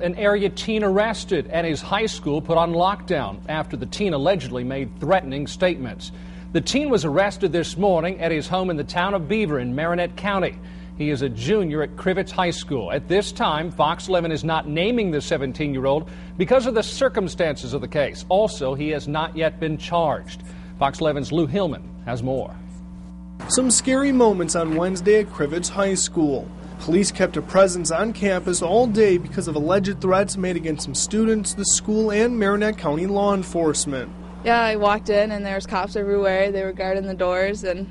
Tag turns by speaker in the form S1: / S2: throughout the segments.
S1: an area teen arrested and his high school put on lockdown after the teen allegedly made threatening statements. The teen was arrested this morning at his home in the town of Beaver in Marinette County. He is a junior at Crivitz High School. At this time, Fox 11 is not naming the 17 year old because of the circumstances of the case. Also, he has not yet been charged. Fox 11's Lou Hillman has more.
S2: Some scary moments on Wednesday at Crivitz High School. Police kept a presence on campus all day because of alleged threats made against some students, the school, and Marinette County law enforcement.
S3: Yeah, I walked in and there was cops everywhere. They were guarding the doors and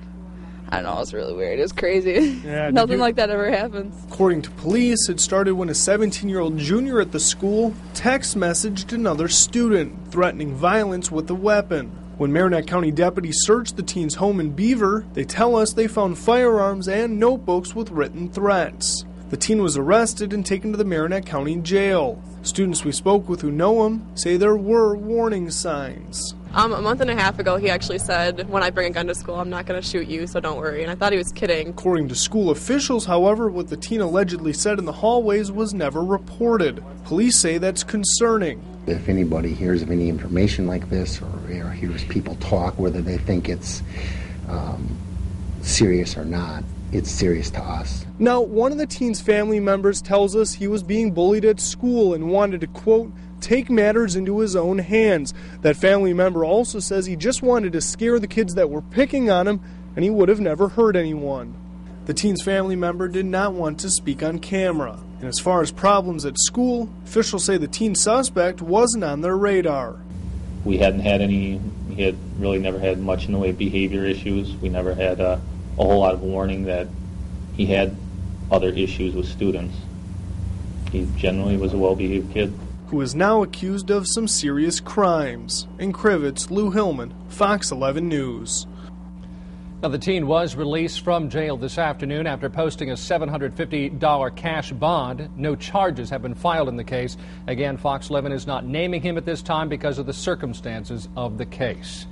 S3: I don't know, it was really weird. It was crazy.
S2: Yeah,
S3: Nothing
S2: you-
S3: like that ever happens.
S2: According to police, it started when a 17 year old junior at the school text messaged another student, threatening violence with a weapon. When Marinette County deputies searched the teen's home in Beaver, they tell us they found firearms and notebooks with written threats. The teen was arrested and taken to the Marinette County Jail. Students we spoke with who know him say there were warning signs.
S4: Um, a month and a half ago, he actually said, "When I bring a gun to school, I'm not going to shoot you, so don't worry." And I thought he was kidding.
S2: According to school officials, however, what the teen allegedly said in the hallways was never reported. Police say that's concerning.
S5: If anybody hears of any information like this or, or hears people talk, whether they think it's um, serious or not, it's serious to us.
S2: Now, one of the teen's family members tells us he was being bullied at school and wanted to, quote, take matters into his own hands. That family member also says he just wanted to scare the kids that were picking on him and he would have never hurt anyone. The teen's family member did not want to speak on camera. And as far as problems at school, officials say the teen suspect wasn't on their radar.
S6: we hadn't had any, he had really never had much in the way of behavior issues. We never had uh, a whole lot of warning that he had other issues with students. He generally was a well-behaved kid.
S2: Who is now accused of some serious crimes. In Crivitz, Lou Hillman, Fox 11 News.
S1: Now, the teen was released from jail this afternoon after posting a $750 cash bond. No charges have been filed in the case. Again, Fox 11 is not naming him at this time because of the circumstances of the case.